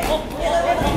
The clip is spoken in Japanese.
やった!